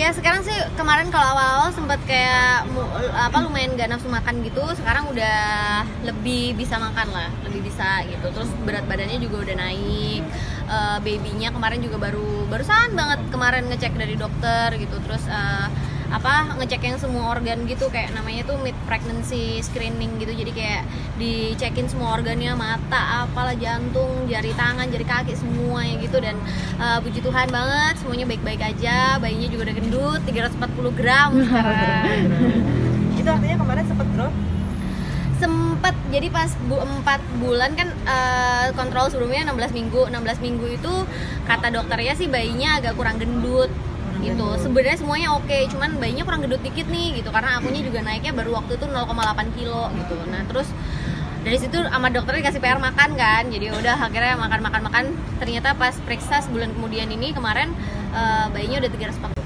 ya sekarang sih kemarin kalau awal-awal sempat kayak apa lumayan gak nafsu makan gitu sekarang udah lebih bisa makan lah lebih bisa gitu. Terus berat badannya juga udah naik Eh, babynya kemarin juga baru barusan banget kemarin ngecek dari dokter gitu. Terus eh, apa ngecek yang semua organ gitu kayak namanya tuh mid pregnancy screening gitu. Jadi kayak dicekin semua organnya mata apalah jantung jari tangan jari kaki semuanya gitu. Dan eh, puji Tuhan banget semuanya baik-baik aja. Bayinya juga udah gendut 340 gram sekarang. itu artinya kemarin sempet drop? Sempet jadi pas bu 4 bulan kan eh, kontrol sebelumnya 16 minggu. 16 minggu itu kata dokternya sih bayinya agak kurang gendut gitu. Sebenarnya semuanya oke cuman bayinya kurang gendut dikit nih gitu. Karena akunya juga naiknya baru waktu itu 0,8 kilo gitu. Nah terus dari situ sama dokter dikasih PR makan kan. Jadi udah akhirnya makan makan makan. Ternyata pas periksa sebulan kemudian ini kemarin eh, bayinya udah 340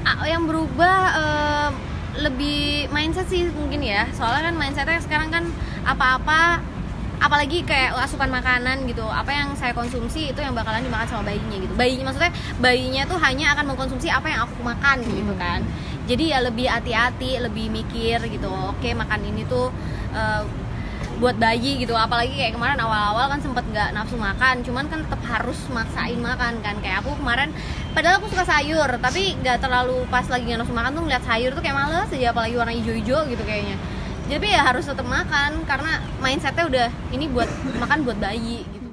Ah, yang berubah eh, lebih mindset sih mungkin ya. Soalnya kan mindsetnya sekarang kan apa-apa apalagi kayak asupan makanan gitu apa yang saya konsumsi itu yang bakalan dimakan sama bayinya gitu. Bayinya maksudnya bayinya tuh hanya akan mengkonsumsi apa yang aku makan gitu kan. Jadi ya lebih hati-hati lebih mikir gitu oke makan ini tuh eh, buat bayi gitu. Apalagi kayak kemarin awal-awal kan sempet nggak nafsu makan cuman kan tetap harus maksain makan kan. Kayak aku kemarin padahal aku suka sayur tapi nggak terlalu pas lagi nggak nafsu makan tuh ngeliat sayur tuh kayak males aja apalagi warna hijau-hijau gitu kayaknya jadi ya harus tetap makan karena mindsetnya udah ini buat makan buat bayi gitu.